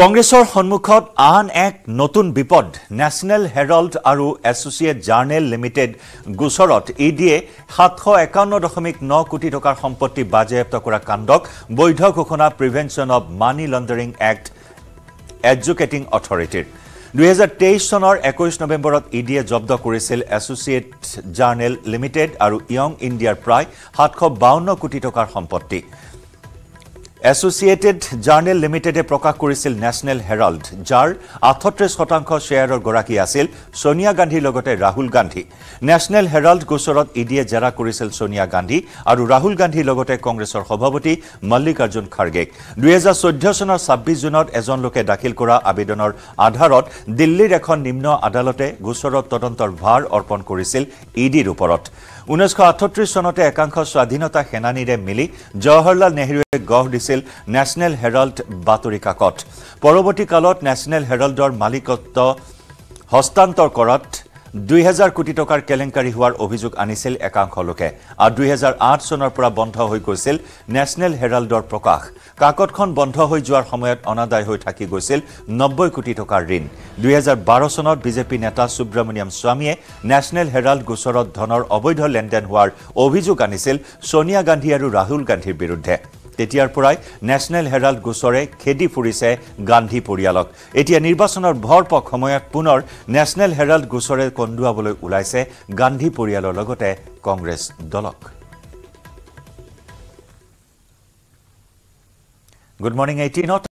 কংগ্ৰেছৰ সন্মুখত আন এক নতুন বিপদ নেশ্যনেল হেৰাল্ড আৰু এছ'চিয়েট জাৰ্নেল লিমিটেড গোচৰত ই ডিয়ে সাতশ একাৱন্ন দশমিক ন কোটি টকাৰ সম্পত্তি বাজেয়াপ্ত কৰা কাণ্ডক বৈধ ঘোষণা prevention of money laundering act adjudicating অথৰিটিৰ। দুহেজাৰ তেইছ চনৰ একৈছ নৱেম্বৰত ই ডিয়ে জব্দ কৰিছিল এছ'চিয়েট জাৰ্নেল লিমিটেড আৰু য়ং ইণ্ডিয়াৰ প্ৰায় সাতশ বাৱন্ন কোটি টকাৰ সম্পত্তি। এছ'চিয়েটেড জাৰ্নেল লিমিটেডে প্ৰকাশ কৰিছিল নেশ্যনেল হেৰাল্ড যাৰ আঠত্ৰিছ শতাংশ শ্বেয়াৰৰ গৰাকী আছিল ছোনিয়া গান্ধীৰ লগতে ৰাহুল গান্ধী। নেশ্যনেল হেৰাল্ড গোচৰত ই ডিয়ে জেৰা কৰিছিল ছোনিয়া গান্ধী আৰু ৰাহুল গান্ধীৰ লগতে কংগ্ৰেছৰ সভাপতি মল্লিকাৰ্জুন খাৰ্গেক দুহেজাৰ চৈধ্য চনৰ ছাব্বিছ জুনত এজন লোকে দাখিল কৰা আবেদনৰ আধাৰত দিল্লীৰ এখন নিম্ন আদালতে গোচৰত তদন্তৰ ভাৰ অৰ্পণ কৰিছিল ই ডিৰ ওপৰত। ঊনৈছশ আঠত্ৰিছ চনতে একাংশ স্বাধীনতা সেনানীৰে মিলি জৱাহৰলাল নেহৰুৱে গঢ় দিছিল নেশ্যনেল হেৰাল্ড বাতৰি কাকত। পৰৱৰ্তী কালত নেশ্যনেল হেৰাল্ডৰ মালিকত্ব হস্তান্তৰ কৰাত দুই হেজাৰ কোটি টকাৰ কেলেংকাৰী হোৱাৰ অভিযোগ আনিছিল একাংশ লোকে আৰু দুহেজাৰ আঠ চনৰ পৰা বন্ধ হৈ গৈছিল নেশ্যনেল হেৰাল্ডৰ প্ৰকাশ। কাকতখন বন্ধ হৈ যোৱাৰ সময়ত অনাদায় হৈ থাকি গৈছিল নব্বৈ কোটি টকাৰ ঋণ। দুহেজাৰ বাৰ চনত বিজেপি নেতা সুব্ৰমণিয়াম স্বামীয়ে নেশ্যনেল হেৰাল্ড গোচৰত ধনৰ অবৈধ লেনদেন হোৱাৰ অভিযোগ আনিছিল ছোনিয়া গান্ধী আৰু ৰাহুল গান্ধীৰ বিৰুদ্ধে। তেতিয়াৰ পৰাই নেশ্যনেল হেৰাল্ড গোচৰে খেদি ফুৰিছে গান্ধী পৰিয়ালক। এতিয়া নিৰ্বাচনৰ ভৰপক সময়ত পুনৰ নেশ্যনেল হেৰাল্ড গোচৰে কন্দুৱাবলৈ ওলাইছে গান্ধী পৰিয়ালৰ লগতে কংগ্ৰেছ দলক। Good morning এইটিনত